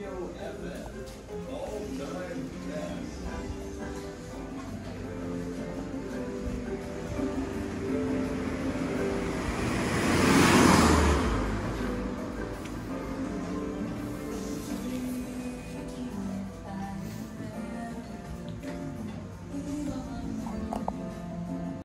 video ever.